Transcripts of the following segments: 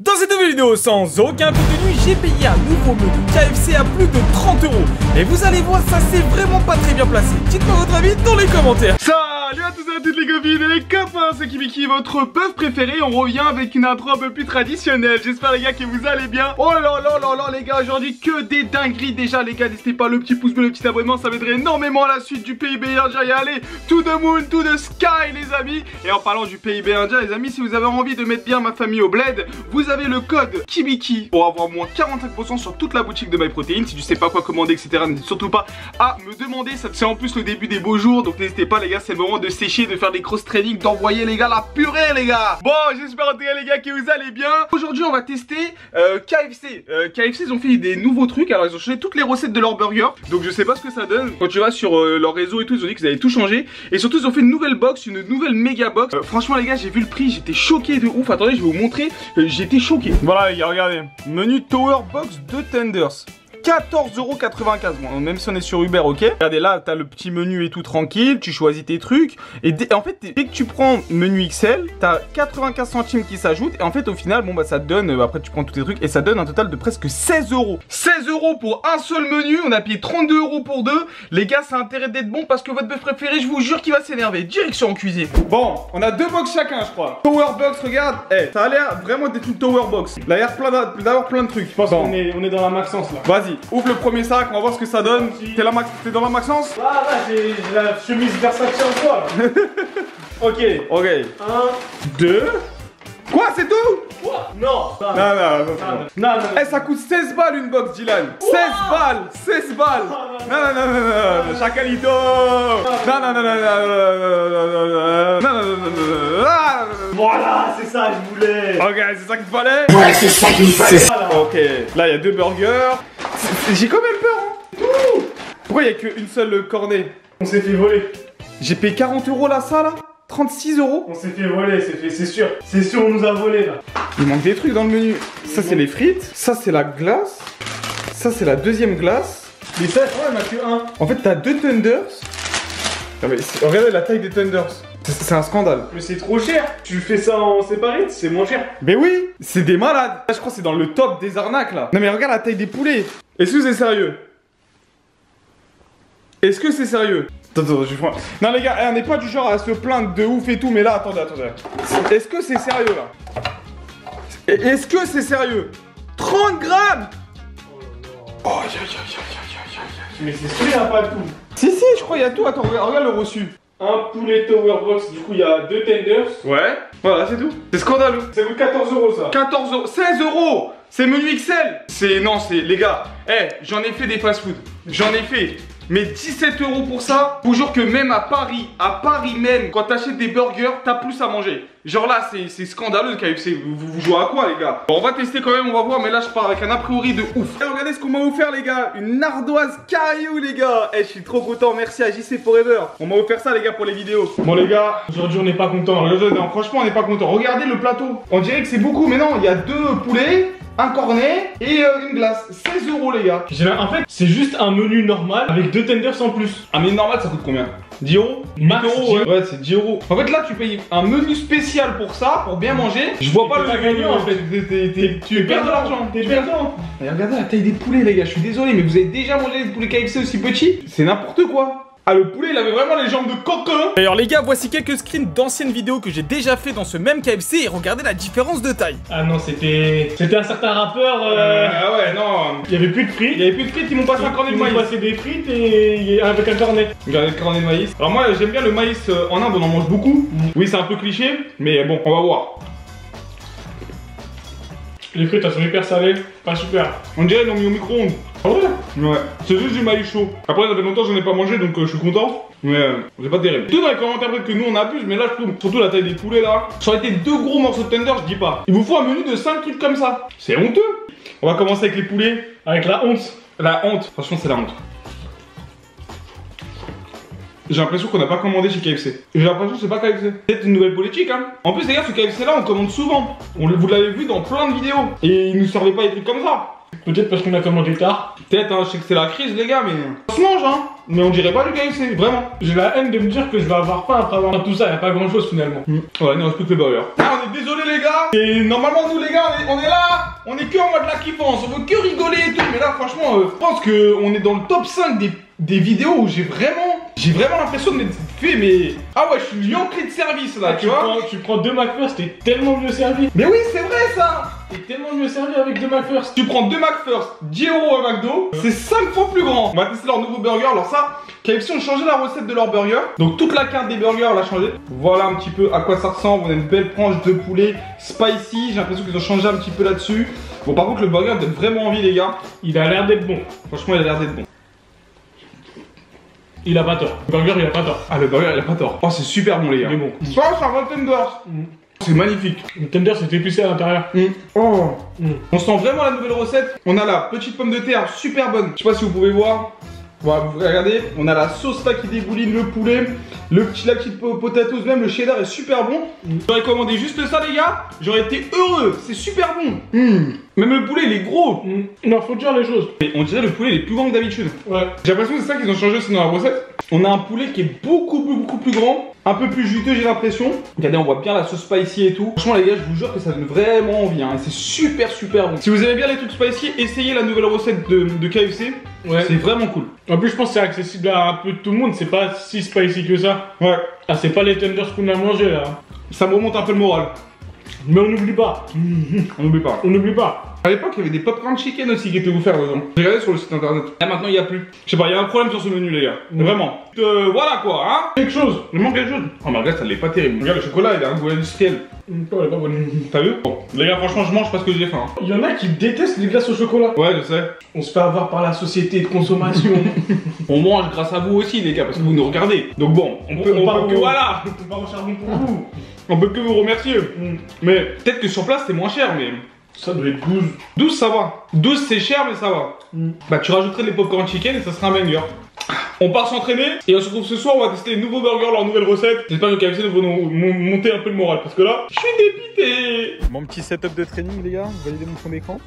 Dans cette nouvelle vidéo, sans aucun contenu, j'ai payé un nouveau menu KFC à plus de 30 euros. Et vous allez voir, ça c'est vraiment pas très bien placé. Dites-moi votre avis dans les commentaires. Salut tous à toutes les copines et les copains, c'est Kibiki, votre bœuf préféré. On revient avec une intro un peu plus traditionnelle. J'espère les gars que vous allez bien. Oh là là là là les gars, aujourd'hui que des dingueries déjà les gars. N'hésitez pas le petit pouce bleu, le petit abonnement, ça m'aiderait énormément à la suite du PIB indien. Allez, to the moon, to the sky les amis. Et en parlant du PIB indien les amis, si vous avez envie de mettre bien ma famille au bled, vous avez le code KIBIKI pour avoir moins 45% sur toute la boutique de MyProtein. Si tu sais pas quoi commander, etc., n'hésite surtout pas à me demander. C'est en plus le début des beaux jours, donc n'hésitez pas les gars, c'est le moment de de faire des cross training, d'envoyer les gars la purée les gars. Bon, j'espère en tout cas les gars que vous allez bien. Aujourd'hui, on va tester euh, KFC. Euh, KFC, ils ont fait des nouveaux trucs. Alors, ils ont changé toutes les recettes de leur burger. Donc, je sais pas ce que ça donne. Quand tu vas sur euh, leur réseau et tout, ils ont dit qu'ils avaient tout changé. Et surtout, ils ont fait une nouvelle box, une nouvelle méga box. Franchement, les gars, j'ai vu le prix, j'étais choqué de ouf. Attendez, je vais vous montrer. J'étais choqué. Voilà, les gars, regardez. Menu Tower Box de Tenders. 14,95€. Bon, même si on est sur Uber, ok. Regardez là, t'as le petit menu et tout tranquille. Tu choisis tes trucs. Et dès- en fait, dès que tu prends menu XL, t'as 95 centimes qui s'ajoutent. Et en fait, au final, bon bah ça te donne. euh, après, tu prends tous tes trucs et ça donne un total de presque 16 euros. 16 euros pour un seul menu. On a payé 32 euros pour deux. Les gars, ça a intérêt d'être bon parce que votre bœuf préféré, je vous jure qu'il va s'énerver. Direction en cuisine. Bon, on a deux box chacun, je crois. Tower box, regarde. Eh, ça a l'air vraiment d'être une tower box. Il a l'air plein d'a- d'avoir plein de trucs. Je pense qu'on est, on est dans la Maxence là. Vas-y, Ouvre le premier sac, on va voir ce que ça donne. T'es dans la Maxence Ah, là, j'ai la chemise Versace en toi. Ok. Ok. 1, 2. Quoi, c'est tout Quoi Non. Non, non, non. non, non, non. Eh, ça coûte 16 balles une box, Dylan. 16 balles, 16 balles. Non, non, non, non, non. Chacalito. Non, non, non, non, non, non, non, non, Voilà, c'est ça que je voulais. Ok, c'est ça qu'il fallait. Ouais, c'est ça qu'il fallait. Ok, là, il y a deux burgers. J'ai quand même peur, hein. Pourquoi il y a qu'une seule cornée On s'est fait voler. J'ai payé 40 euros là, ça là 36 euros On s'est fait voler, c'est sûr. C'est sûr, on nous a volé là. Il manque des trucs dans le menu. Ça c'est les frites, ça c'est la glace, ça c'est la deuxième glace. Mais ça, ouais, on a que un. En fait t'as deux tenders. Non mais c'est- regardez la taille des tenders. C'est- un scandale. Mais c'est trop cher. Tu fais ça en séparé, c'est moins cher. Mais oui, c'est des malades. Là, je crois que c'est dans le top des arnaques là. Non mais regarde la taille des poulets. Est-ce que c'est sérieux? Est-ce que c'est sérieux? Attends, attends, je prends. Non les gars, eh, on n'est pas du genre à se plaindre de ouf et tout, mais là, attendez, attendez. Est-ce que c'est sérieux là? Est-ce que c'est sérieux? 30 grammes Oh, aïe, aïe, aïe, aïe, aïe, aïe, aïe. Mais c'est sûr, il y a pas tout. Si, si, je crois qu'il y a tout. Attends, regarde, regarde le reçu. Un poulet Tower Box, du coup, il y a deux tenders. Ouais. Voilà, c'est tout. C'est scandaleux. Ça coûte 14 euros ça. 14 euros, 16 euros C'est menu XL C'est, non, c'est, les gars, eh, j'en ai fait des fast-food, j'en ai fait, mais 17 euros pour ça, je vous jure que même à Paris, à Paris même, quand t'achètes des burgers, t'as plus à manger. Genre là, c'est scandaleux le KFC, vous, vous jouez à quoi les gars? Bon, on va tester quand même, on va voir, mais là je pars avec un a priori de ouf. Eh, regardez ce qu'on m'a offert les gars, une ardoise caillou les gars Eh, je suis trop content, merci à JC Forever. On m'a offert ça les gars pour les vidéos. Bon les gars, Aujourd'hui, on n'est pas content. franchement, on n'est pas content. Regardez le plateau. On dirait que c'est beaucoup, mais non, il y a deux poulets, un cornet et euh, une glace. 16 euros, les gars. En fait, c'est juste un menu normal avec deux tenders en plus. Ah, mais normal, ça coûte combien? 10 euros? Max 8 euros, 10 ouais. Ouais, c'est 10 euros. En fait, là, tu payes un menu spécial pour ça, pour bien manger. Je vois pas le pas gagnant, en fait. Tu perds de l'argent. T'es perdant. Regardez la taille des poulets, les gars. Je suis désolé, mais vous avez déjà mangé des poulets KFC aussi petits? C'est n'importe quoi. Ah, le poulet, il avait vraiment les jambes de coquin. D'ailleurs les gars, voici quelques screens d'anciennes vidéos que j'ai déjà fait dans ce même KFC et regardez la différence de taille. Ah non, c'était. C'était un certain rappeur. euh, Ah ouais, non. Il y avait plus de frites. Il y avait plus de frites, ils m'ont passé un cornet de Ils m'ont maïs. passé des frites et avec un cornet. Regardez le cornet de maïs. Alors moi j'aime bien le maïs euh, en Inde, on en mange beaucoup. Oui c'est un peu cliché, mais bon on va voir. Les frites, elles sont hyper salées. Pas super. On dirait qu'ils l'ont mis au micro-ondes. Ah ouais. C'est juste du maïs chaud. Après ça fait longtemps que j'en ai pas mangé donc euh, je suis content. Mais euh, c'est pas terrible. Tout dans les commentaires peut-être que nous on abuse, mais là je trouve surtout la taille des poulets là. Ça aurait été deux gros morceaux de tender, je dis pas. Il vous faut un menu de 5 trucs comme ça. C'est honteux. On va commencer avec les poulets. Avec la honte. La honte. Franchement c'est la honte. J'ai l'impression qu'on n'a pas commandé chez KFC. J'ai l'impression que c'est pas KFC. C'est une nouvelle politique, hein. En plus, les gars, ce KFC là, on commande souvent. On, vous l'avez vu dans plein de vidéos. Et ils nous servaient pas des trucs comme ça. Peut-être parce qu'on a commandé tard. Peut-être, hein, je sais que c'est la crise, les gars, mais ça se mange, hein. Mais on dirait pas du KFC, vraiment. J'ai la haine de me dire que je vais avoir faim après avoir tout ça, y a pas grand chose finalement. Ouais, il ne reste plus que le burger. Ah, on est désolé, les gars. Et normalement, nous, les gars, on est, on est là. On est que en mode la kiffance. On veut que rigoler et tout. Mais là, franchement, euh, je pense qu'on est dans le top 5 des, des vidéos où j'ai vraiment, j'ai vraiment l'impression de m'être fait, mais. Ah ouais, je suis lion clé de service là, tu, tu, vois. prends, tu prends deux McFirst, t'es tellement mieux servi. Mais oui, c'est vrai ça. T'es tellement mieux servi avec deux McFirst. Tu prends deux McFirst, 10 euros à McDo, c'est 5 fois plus grand. On va tester leur nouveau burger. Alors ça, KFC ont changé la recette de leur burger. Donc toute la carte des burgers, on l'a changé. Voilà un petit peu à quoi ça ressemble. On a une belle tranche de poulet spicy. J'ai l'impression qu'ils ont changé un petit peu là-dessus. Bon, par contre, le burger donne vraiment envie, les gars. Il a l'air d'être bon. Franchement, il a l'air d'être bon. Il a pas tort. Le burger, il a pas tort. Ah, le burger, il a pas tort. Oh, c'est super bon, les gars. Il est bon. Ça, c'est un bon tenders. Mm. C'est magnifique. Le tender, c'est épicé à l'intérieur. Oh. Mm. On sent vraiment la nouvelle recette. On a la petite pomme de terre super bonne. Je sais pas si vous pouvez voir. Voilà, vous regardez, on a la sauce là qui dégouline, le poulet, le petit, la petite po- potatoes, même le cheddar est super bon. J'aurais commandé juste ça, les gars. J'aurais été heureux. C'est super bon. Mm. Même le poulet, il est gros. Mm. Non, faut dire les choses. Mais on dirait le poulet, il est plus grand que d'habitude. Ouais. J'ai l'impression que c'est ça qu'ils ont changé aussi dans la recette. On a un poulet qui est beaucoup, beaucoup, beaucoup plus grand, un peu plus juteux, j'ai l'impression. Regardez, on voit bien la sauce spicy et tout. Franchement, les gars, je vous jure que ça donne vraiment envie. Hein. C'est super, super bon. Si vous aimez bien les trucs spicy, essayez la nouvelle recette de, de KFC. Ouais. C'est vraiment cool. En plus, je pense que c'est accessible à un peu tout le monde. C'est pas si spicy que ça. Ouais. Ah, c'est pas les tenders qu'on a mangé là. Ça me remonte un peu le moral. Mais on n'oublie pas. On n'oublie pas. On n'oublie pas. À l'époque, il y avait des popcorn chicken aussi qui étaient offerts dedans. J'ai regardé sur le site internet. Là maintenant, il n'y a plus. Je sais pas, il y a un problème sur ce menu, les gars. Vraiment. Euh, voilà quoi, hein. Quelque chose. Il manque quelque chose. Oh, mais regarde, ça l'est pas terrible. Regarde, le chocolat, il a un goût industriel. Mm, est pas bonne. T'as vu? Bon, les gars, franchement, je mange parce que j'ai faim. hein. Il y en a qui détestent les glaces au chocolat. Ouais, je sais. On se fait avoir par la société de consommation. On mange grâce à vous aussi, les gars, parce que vous nous regardez. Donc bon, on peut, on part peut que voilà, On part au charbon pour vous. on peut que vous remercier. Mm. Mais peut-être que sur place c'est moins cher, mais Ça doit être 12. 12 ça va. 12 c'est cher, mais ça va. Mm. Bah tu rajouterais les popcorn chicken et ça sera un banger. On part s'entraîner et on se retrouve ce soir, on va tester les nouveaux burgers, leurs nouvelles recettes. J'espère que KFC va nous mon- monter un peu le moral parce que là, je suis dépité. Mon petit setup de training, les gars. Vous validez mon fond d'écran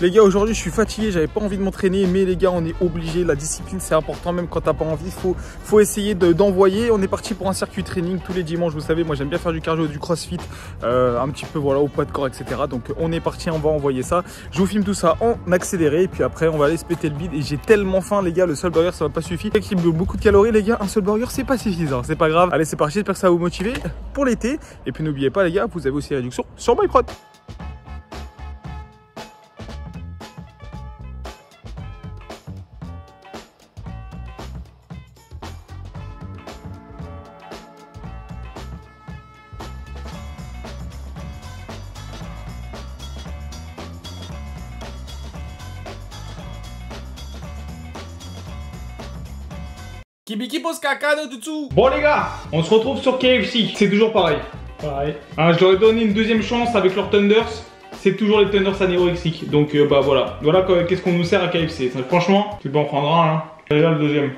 Les gars, aujourd'hui, je suis fatigué. J'avais pas envie de m'entraîner, mais les gars, on est obligé. La discipline, c'est important. Même quand t'as pas envie, faut, faut essayer de- d'envoyer. on est parti pour un circuit training tous les dimanches. Vous savez, moi, j'aime bien faire du cardio, du crossfit, euh, un petit peu, voilà, au poids de corps, etc. Donc, on est parti. On va envoyer ça. Je vous filme tout ça en accéléré. Et puis après, on va aller se péter le bide. Et j'ai tellement faim, les gars. Le seul burger, ça va pas suffire. Qui me beaucoup de calories, les gars. Un seul burger, c'est pas suffisant. C'est pas grave. Allez, c'est parti. J'espère que ça va vous motiver pour l'été. Et puis, n'oubliez pas, les gars, vous avez aussi réduction sur MyProd. Kibiki pose caca de dessous. Bon les gars, on se retrouve sur KFC. C'est toujours pareil. Pareil. Hein, je leur ai donné une deuxième chance avec leurs Thunders. C'est toujours les Thunders anorexiques. Donc euh, bah voilà. Voilà qu'est-ce qu'on nous sert à KFC. Franchement, tu peux en prendre un. Hein. Et là le deuxième.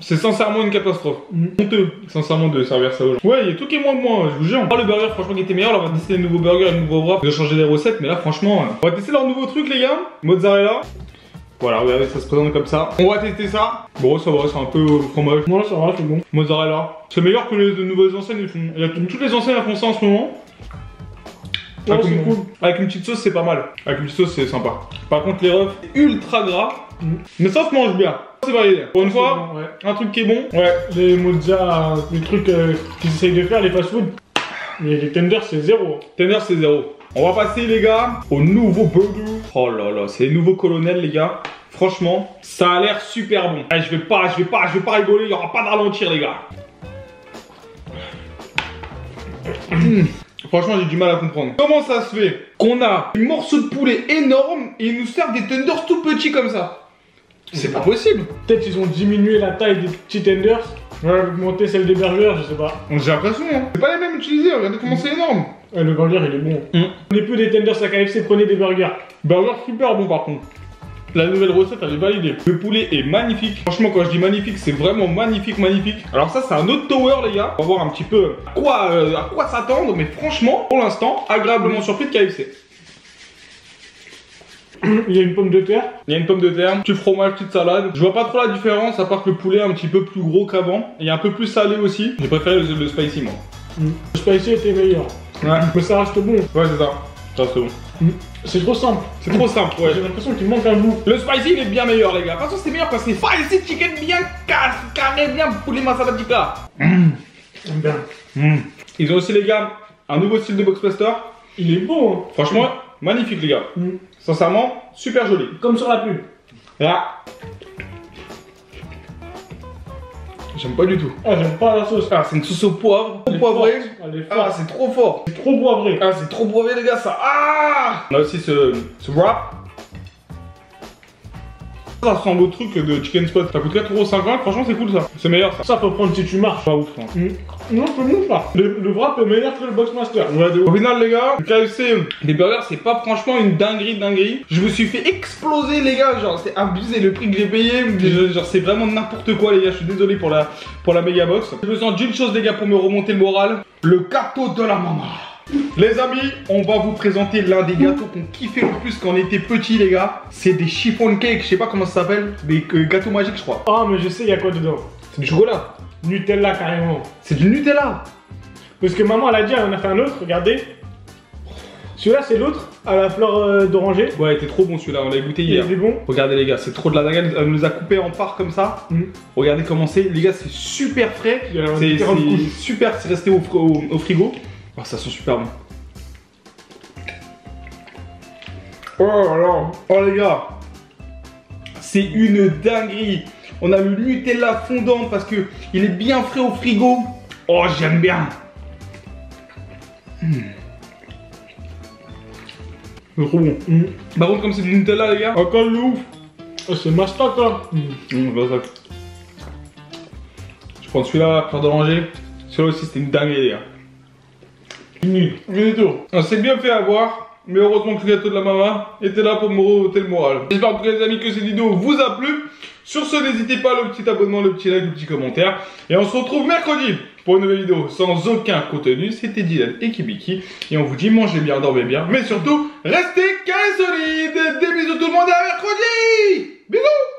C'est sincèrement une catastrophe. Mm. Honteux, sincèrement, de servir ça aux gens. Ouais, il y a tout qui est moins de moi, je vous jure. Oh, le burger, franchement, qui était meilleur. Là, on va tester les nouveaux burgers et les nouveaux wraps. Ils ont changé les recettes, mais là, franchement, euh, on va tester leur nouveau truc, les gars. Mozzarella. Voilà, regardez, ça se présente comme ça. On va tester ça. Bon, ça va, c'est un peu fromage. Moi, ça va, c'est bon. Mozzarella. C'est meilleur que les de nouvelles enseignes. ils font- il y a- toutes les enseignes font ça en ce moment. Ouais, Avec une- cool. Avec une petite sauce, c'est pas mal. Avec une petite sauce, c'est sympa. Par contre, les refs, ultra gras. Mm. Mais ça se mange bien. C'est validé. Pour une fois, Ouais. un truc qui est bon. Ouais. Les mozza, les trucs euh, qu'ils essayent de faire, les fast-food. Mais les tenders, c'est zéro. Teneur, c'est zéro. On va passer, les gars, au nouveau burger. Oh là là, c'est les nouveaux colonels, les gars. Franchement, ça a l'air super bon. Eh, je vais pas, je vais pas, je vais pas rigoler. Il y aura pas de ralentir, les gars. Franchement, j'ai du mal à comprendre. Comment ça se fait qu'on a des morceaux de poulet énormes et ils nous servent des tenders tout petits comme ça? C'est pas possible. Peut-être ils ont diminué la taille des petits tenders. Ouais, augmenté celle des burgers, je sais pas. J'ai l'impression, hein. C'est pas les mêmes utilisés. Regardez comment c'est énorme. Ouais, le burger, il est bon. Mm. Prenez plus des tenders à KFC, prenez des burgers. Burger super bon par contre. La nouvelle recette elle est validée. Le poulet est magnifique. Franchement quand je dis magnifique c'est vraiment magnifique magnifique. Alors ça c'est un autre tower les gars. On va voir un petit peu à quoi, euh, à quoi s'attendre mais franchement pour l'instant agréablement surpris de KFC. Il y a une pomme de terre. Il y a une pomme de terre, petit fromage, petite salade. Je vois pas trop la différence, à part que le poulet est un petit peu plus gros qu'avant. Il est un peu plus salé aussi. J'ai préféré le, le spicy, moi. Le spicy était meilleur. Ouais, Mais ça reste bon. ouais, c'est ça. Ça, c'est bon. C'est trop simple. C'est trop simple, ouais. J'ai l'impression qu'il manque un goût. Le spicy, il est bien meilleur, les gars. De toute façon, c'est meilleur parce que c'est spicy chicken bien carré, bien poulet masala tikka. J'aime bien. Ils ont aussi, les gars, un nouveau style de Boxmaster. Il est beau, hein. Franchement, magnifique, les gars. Mm. Sincèrement, super joli. Comme sur la pub. Là. J'aime pas du tout. Ah, j'aime pas la sauce. Ah, c'est une sauce au poivre, est poivré. Ah, c'est trop fort. C'est trop poivré. Ah, c'est trop poivré, les gars, ça. Ah On a aussi ce, ce wrap. Ça ressemble au truc de Chicken Spot. Ça coûte 4,50€. Franchement, c'est cool ça. C'est meilleur ça. Ça peut prendre si tu marches. Pas ouf, hein. Mm. Non, c'est bon ça. Le, le wrap est meilleur que le Boxmaster. Au final, les gars, le KFC, les burgers, c'est pas franchement une dinguerie, dinguerie. Je me suis fait exploser, les gars. Genre, c'est abusé le prix que j'ai payé. Je- Genre, c'est vraiment n'importe quoi, les gars. Je suis désolé pour la, pour la méga box. Je me sens d'une chose, les gars, pour me remonter le moral le gâteau de la maman. Les amis, on va vous présenter l'un des gâteaux qu'on kiffait le plus quand on était petit, les gars. C'est des chiffon cake, je sais pas comment ça s'appelle. Des gâteaux magiques, je crois. Ah, mais je sais, il y a quoi dedans? C'est du chocolat. Nutella carrément. C'est du Nutella. Parce que maman, elle a dit, elle en a fait un autre, regardez. Celui-là, c'est l'autre, à la fleur euh, d'oranger. Ouais, il était trop bon celui-là. On l'a goûté Il hier. est bon. Regardez les gars, c'est trop de la dingue. Elle nous a coupés en parts comme ça. Mm. Regardez comment c'est. Les gars, c'est super frais. Il y a C'est super, c'est resté au, au- au frigo. Oh, ça sent super bon. Oh là là. Oh les gars. C'est une dinguerie. On a le Nutella fondant parce que il est bien frais au frigo. Oh, j'aime bien. C'est trop bon. Mm. Par contre, comme c'est du Nutella, les gars, encore le ouf. Oh, c'est Mastoc, hein. Mmh, bah, ça. Je prends celui-là, fleur d'oranger. Celui-là aussi, c'était une dinguerie, les gars. Nul. On s'est bien fait avoir, mais heureusement que le gâteau de la maman était là pour me remonter le moral. J'espère en les amis, que cette vidéo vous a plu. Sur ce, n'hésitez pas le petit abonnement, le petit like, le petit commentaire. Et on se retrouve mercredi pour une nouvelle vidéo sans aucun contenu. C'était Dylan et Kibiki. Et on vous dit mangez bien, dormez bien. Mais surtout, restez calés solides. Des bisous tout le monde et à mercredi Bisous